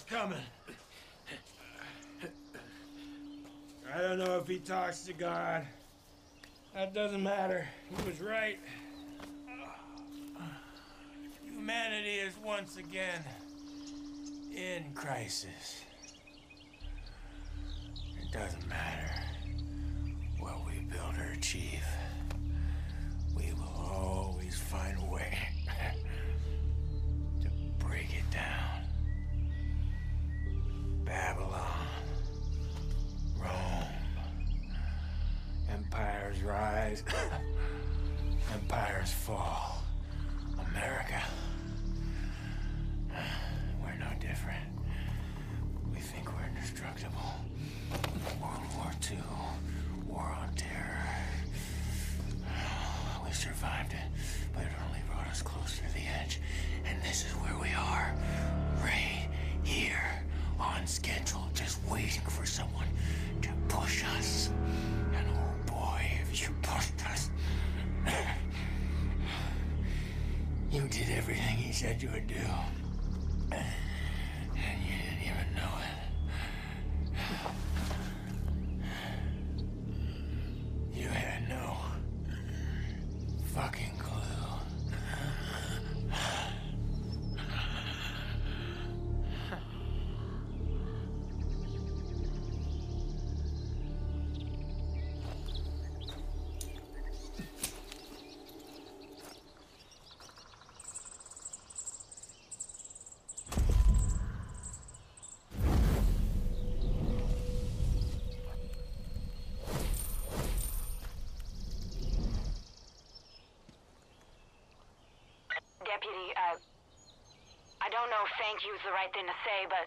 this coming. I don't know if he talks to God. That doesn't matter. He was right. Humanity is once again in crisis. It doesn't matter what we build or achieve. We will always find a way to break it down. Babylon, Rome, empires rise, empires fall. America, we're no different. We think we're indestructible. World War II, War on Terror. We survived it, but it only brought us closer to the edge. And this is where we are. Right here, on schedule, just waiting for someone to push us. And oh boy, if you pushed us. you did everything he said you would do. Deputy, uh, I don't know if thank you is the right thing to say, but